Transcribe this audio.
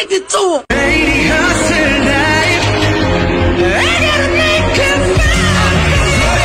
take it to him.